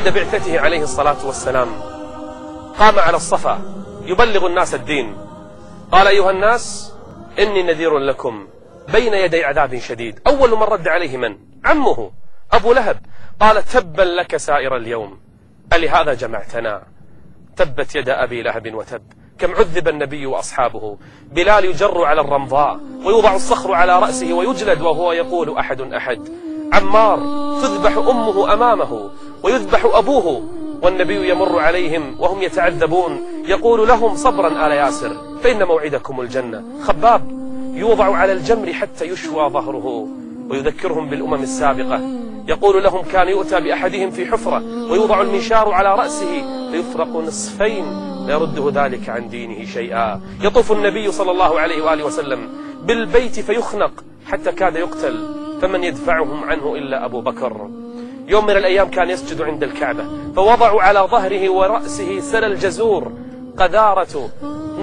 بعد بعثته عليه الصلاة والسلام. قام على الصفا يبلغ الناس الدين. قال أيها الناس إني نذير لكم بين يدي عذاب شديد. أول من رد عليه من؟ عمه أبو لهب. قال تبا لك سائر اليوم. ألهذا جمعتنا؟ تبت يد أبي لهب وتب. كم عذب النبي وأصحابه. بلال يجر على الرمضاء ويوضع الصخر على رأسه ويجلد وهو يقول أحد أحد عمار تذبح أمه أمامه. ويذبح أبوه والنبي يمر عليهم وهم يتعذبون يقول لهم صبرا آل ياسر فإن موعدكم الجنة. خباب يوضع على الجمر حتى يشوى ظهره ويذكرهم بالأمم السابقة. يقول لهم كان يؤتى بأحدهم في حفرة ويوضع المنشار على رأسه فيفرق نصفين لا يرده ذلك عن دينه شيئا. يطوف النبي صلى الله عليه وآله وسلم بالبيت فيخنق حتى كاد يقتل فمن يدفعهم عنه إلا أبو بكر. يوم من الأيام كان يسجد عند الكعبة فوضعوا على ظهره ورأسه سل الجزور قذارة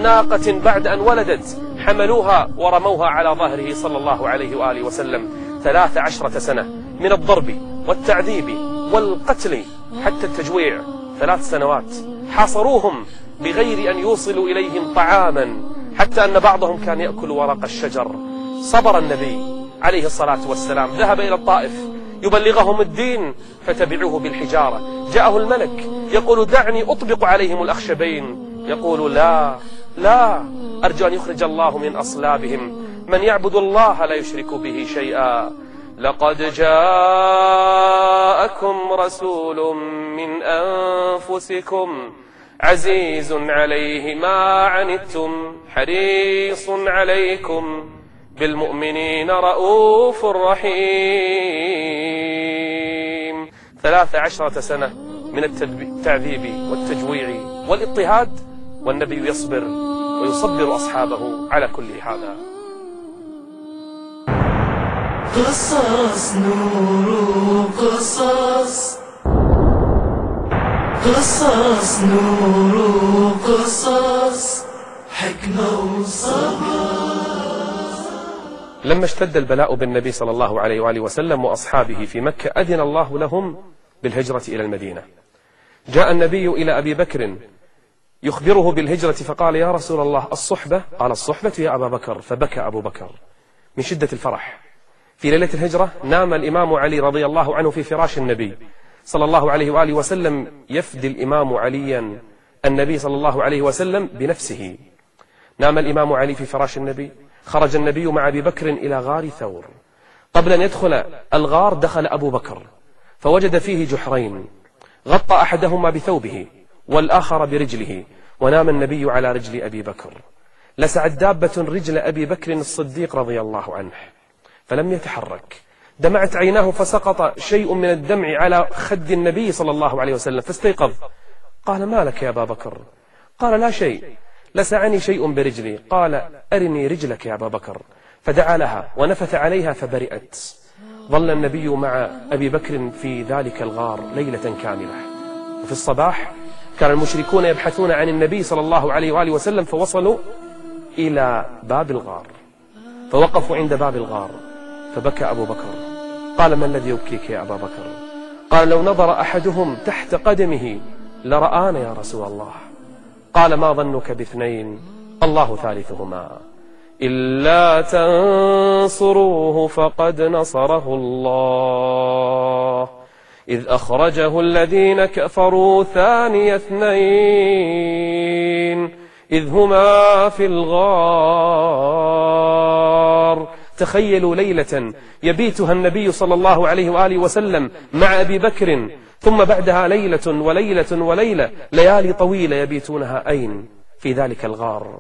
ناقة بعد أن ولدت حملوها ورموها على ظهره صلى الله عليه وآله وسلم. ثلاث عشرة سنة من الضرب والتعذيب والقتل حتى التجويع. ثلاث سنوات حاصروهم بغير أن يوصلوا إليهم طعاما حتى أن بعضهم كان يأكل ورق الشجر. صبر النبي عليه الصلاة والسلام. ذهب إلى الطائف يبلغهم الدين فتبعوه بالحجارة. جاءه الملك يقول دعني أطبق عليهم الأخشبين. يقول لا لا أرجو أن يخرج الله من أصلابهم. من يعبد الله لا يشرك به شيئا. لقد جاءكم رسول من أنفسكم. عزيز عليه ما عنتم حريص عليكم. بالمؤمنين رؤوف رحيم. ثلاث عشرة سنة من التعذيب والتجويع والاضطهاد والنبي يصبر ويصبر أصحابه على كل هذا. قصص نور قصص قصص نور قصص حكمة وصبر. لما اشتد البلاء بالنبي صلى الله عليه وآله وسلم وأصحابه في مكة أذن الله لهم بالهجرة إلى المدينة. جاء النبي إلى أبي بكر يخبره بالهجرة فقال يا رسول الله الصحبة؟ قال الصحبة يا أبا بكر. فبكى أبو بكر من شدة الفرح. في ليلة الهجرة نام الإمام علي رضي الله عنه في فراش النبي صلى الله عليه وآله وسلم يفدي الإمام عليا النبي صلى الله عليه وسلم بنفسه. نام الإمام علي في فراش النبي. خرج النبي مع أبي بكر إلى غار ثور. قبل أن يدخل الغار دخل أبو بكر فوجد فيه جحرين. غطى أحدهما بثوبه والآخر برجله ونام النبي على رجل أبي بكر. لسعت دابة رجل أبي بكر الصديق رضي الله عنه فلم يتحرك. دمعت عيناه فسقط شيء من الدمع على خد النبي صلى الله عليه وسلم فاستيقظ. قال ما لك يا أبا بكر؟ قال لا شيء. لسعني شيء برجلي. قال أرني رجلك يا أبا بكر. فدعا لها ونفث عليها فبرئت. ظل النبي مع أبي بكر في ذلك الغار ليلة كاملة. وفي الصباح كان المشركون يبحثون عن النبي صلى الله عليه وآله وسلم فوصلوا إلى باب الغار. فوقفوا عند باب الغار. فبكى أبو بكر. قال ما الذي يبكيك يا أبا بكر؟ قال لو نظر أحدهم تحت قدمه لرآنا يا رسول الله. قال ما ظنك باثنين؟ الله ثالثهما. إلا تنصروه فقد نصره الله. إذ أخرجه الذين كفروا ثاني اثنين. إذ هما في الغار. تخيلوا ليلة يبيتها النبي صلى الله عليه وآله وسلم مع أبي بكر ثم بعدها ليلة وليلة وليلة ليالي طويلة يبيتونها أين؟ في ذلك الغار.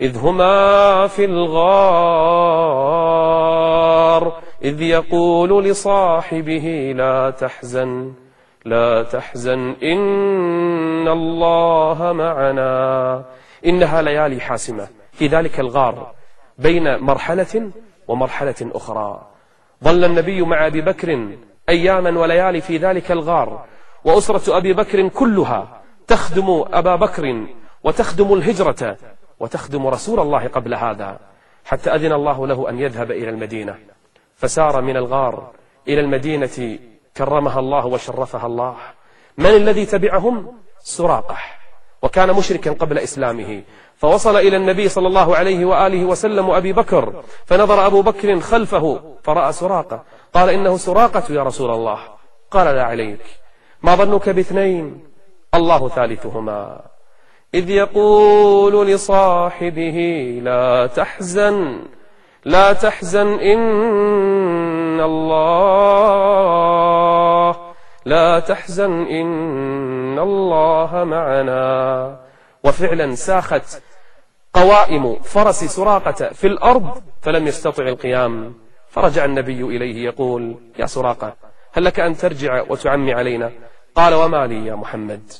إذ هما في الغار إذ يقول لصاحبه لا تحزن لا تحزن إن الله معنا. إنها ليالي حاسمة. في ذلك الغار بين مرحلة ومرحلة أخرى. ظل النبي مع أبي بكر أياما وليالي في ذلك الغار وأسرة أبي بكر كلها تخدم أبا بكر وتخدم الهجرة وتخدم رسول الله قبل هذا حتى أذن الله له أن يذهب إلى المدينة. فسار من الغار إلى المدينة كرمها الله وشرفها الله. من الذي تبعهم؟ سراقة وكان مشركا قبل إسلامه. فوصل إلى النبي صلى الله عليه وآله وسلم أبي بكر فنظر أبو بكر خلفه فرأى سراقة. قال إنه سراقة يا رسول الله. قال لا عليك. ما ظنك باثنين؟ الله ثالثهما. إذ يقول لصاحبه لا تحزن لا تحزن إن الله لا تحزن إن الله معنا. وفعلا ساخت قوائم فرس سراقة في الأرض فلم يستطع القيام. فرجع النبي إليه يقول يا سراقة هل لك أن ترجع وتعمي علينا? قال وما لي يا محمد.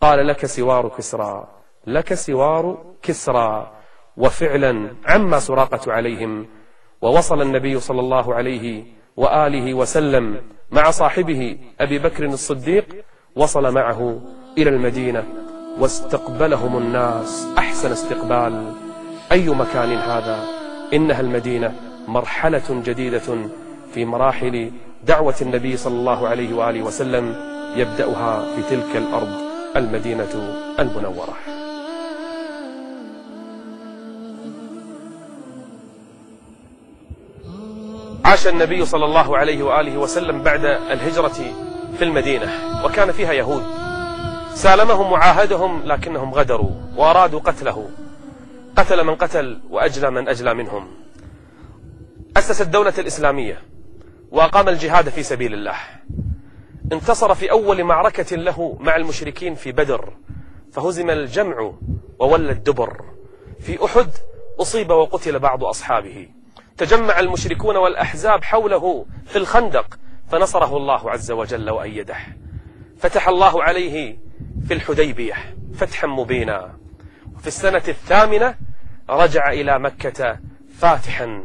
قال لك سوار كسرى لك سوار كسرى. وفعلا عم سراقة عليهم. ووصل النبي صلى الله عليه وآله وسلم مع صاحبه أبي بكر الصديق وصل معه إلى المدينة واستقبلهم الناس. أحسن استقبال. أي مكان هذا؟ إنها المدينة مرحلة جديدة في مراحل دعوة النبي صلى الله عليه وآله وسلم يبدأها في تلك الأرض المدينة المنورة. عاش النبي صلى الله عليه وآله وسلم بعد الهجرة في المدينة وكان فيها يهود. سالمهم وعاهدهم لكنهم غدروا وأرادوا قتله. قتل من قتل وأجلى من أجلى منهم. أسس الدولة الإسلامية وأقام الجهاد في سبيل الله. انتصر في أول معركة له مع المشركين في بدر فهزم الجمع وولى الدبر. في أحد أصيب وقتل بعض أصحابه. تجمع المشركون والأحزاب حوله في الخندق فنصره الله عز وجل وأيده. فتح الله عليه في الحديبية فتحا مبينا. وفي السنة الثامنة رجع إلى مكة فاتحا.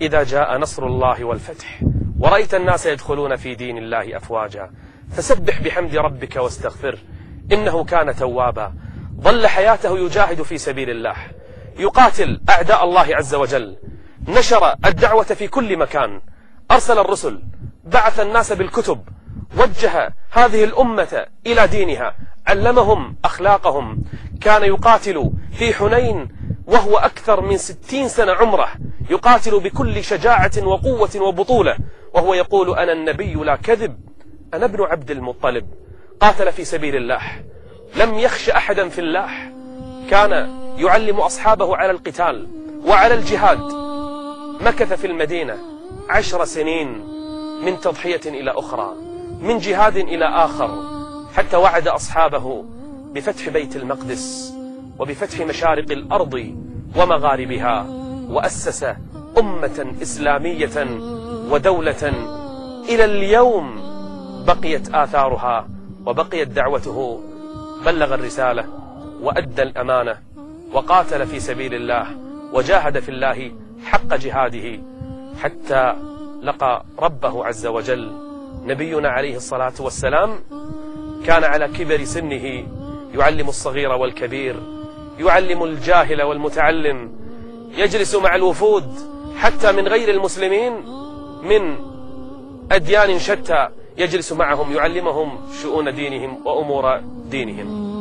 إذا جاء نصر الله والفتح. ورأيت الناس يدخلون في دين الله أفواجا. فسبح بحمد ربك واستغفره إنه كان توابا. ظل حياته يجاهد في سبيل الله. يقاتل أعداء الله عز وجل. نشر الدعوة في كل مكان. أرسل الرسل بعث الناس بالكتب وجه هذه الأمة إلى دينها علمهم أخلاقهم. كان يقاتل في حنين وهو أكثر من ستين سنة عمره يقاتل بكل شجاعة وقوة وبطولة. وهو يقول أنا النبي لا كذب أنا ابن عبد المطلب. قاتل في سبيل الله. لم يخش أحدا في الله. كان يعلم أصحابه على القتال وعلى الجهاد. مكث في المدينة عشر سنين من تضحية إلى أخرى من جهاد إلى آخر حتى وعد أصحابه بفتح بيت المقدس وبفتح مشارق الأرض ومغاربها وأسس أمة إسلامية ودولة. إلى اليوم بقيت آثارها وبقيت دعوته. بلغ الرسالة وأدى الأمانة وقاتل في سبيل الله وجاهد في الله حق جهاده حتى لقى ربه عز وجل. نبينا عليه الصلاة والسلام كان على كبر سنه يعلم الصغير والكبير يعلم الجاهل والمتعلم يجلس مع الوفود حتى من غير المسلمين من أديان شتى يجلس معهم يعلمهم شؤون دينهم وأمور دينهم.